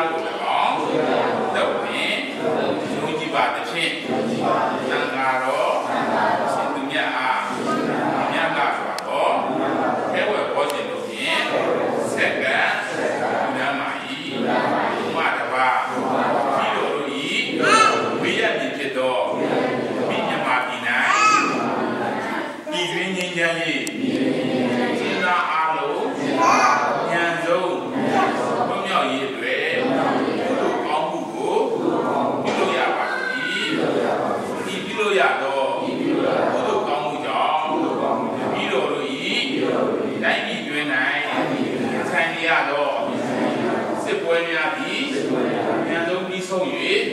ရားကို၎င်းလုပ်ရင်ယုံကြည်ပါသဖြင့်သံဃာတော်ရှင်သူမြတ်အားမြတ်ကစွာတော့ခဲဝဲဘောခြင်းလို့ဖြင့်ဆက်ကဉာဏ်မာဤဘုမတပါပြီးတော်တို့ဤဝိရမည်ဖြစ်သောမိမြမပြည်၌ဤတွင်ငြိမ်းချမ်း၍စဉ်းစားအားလုံးဉာဏ်ဆုံးဘုံမြောက်ရေးအတွက်ကုသိုလ်ကောင်းမှုကိုပြုလို့ရပါသည်ဤပြုလို့ရသောကုသိုလ်ကောင်းမှုကြောင့်ပြီးတော်တို့ဤတိုင်းပြည်တွင်၌ဆိုင်ရသောစစ်ပွဲများသည်ဉာဏ် ဆုံးပြီး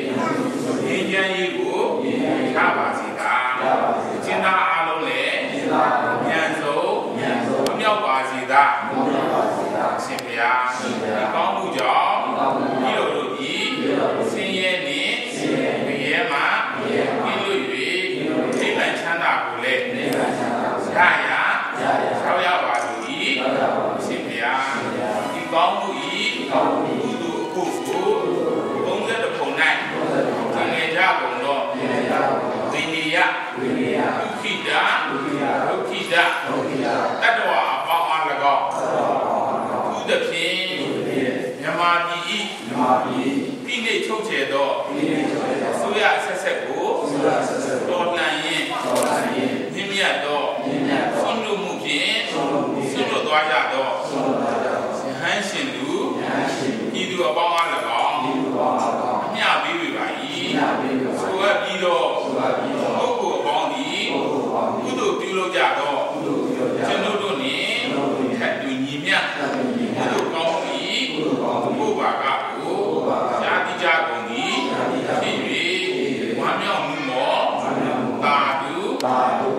ဆုံး၍ငြိမ်းချမ်းရေးကိုရပါစေသာကျင့်သားအားလုံးလည်းဉာဏ်ဆုံးဘုံမြောက်ပါစေသာရှင်ဘုရားဒီကောင်းမှုကြောင့် က္ခိတာဒုက္ခိတာတတ္တဝါအပေါင်းအား၎င်းသူသဖြင့်မြမပြည်ဤပိနေချုပ်ချယ်သောဆိုရဆက်ဆက်ကိုတော်လှန်ရင်မြင့်မြတ်သောဆွမ်းလို့မှုဖြင့်ဆွမ်းလို့သွားကြသောဟန်းရှင်လူဤသူအပေါင်းအား၎င်းအမျှပေးပေပါ၏ဆိုရပြီးတော့ပုဂ္ဂိုလ်အပေါင်းသည်ကုသိုလ်ပြုလုပ်ကြသောကျွန်ုပ်တို့နှင့်ထပ်တူညီမျှကုသိုလ်ကောင်းမှု၏ဘုရားကကိုရှားတိကြကုန်သည်ဖြစ်၍ဝမ်းမြောက်မှုမောတာ တူ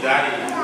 unidade